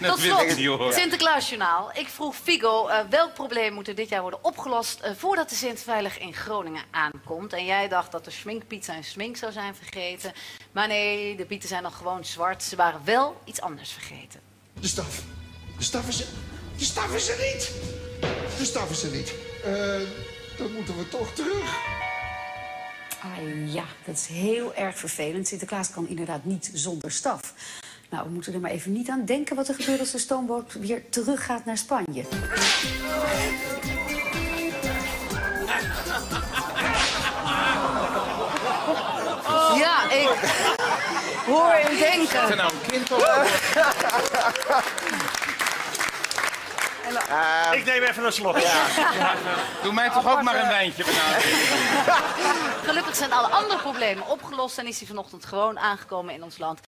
Tot slot. Sinterklaasjournaal. Ik vroeg Figo eh, welk probleem moet er dit jaar worden opgelost eh, voordat de Sint veilig in Groningen aankomt. En jij dacht dat de schminkpizza en smink zou zijn vergeten. Maar nee, de pieten zijn nog gewoon zwart. Ze waren wel iets anders vergeten. De staf. De staf is er. De staf is er niet. De staf is er niet. Eh, dan moeten we toch terug. Ah ja, dat is heel erg vervelend. Sinterklaas kan inderdaad niet zonder staf. Nou, we moeten er maar even niet aan denken wat er gebeurt als de stoomboot weer teruggaat naar Spanje. Ja, ik hoor en denken. Is er nou een kind op? Ik neem even een slok. Doe mij toch ook maar een wijntje. Gelukkig zijn alle andere problemen opgelost en is hij vanochtend gewoon aangekomen in ons land.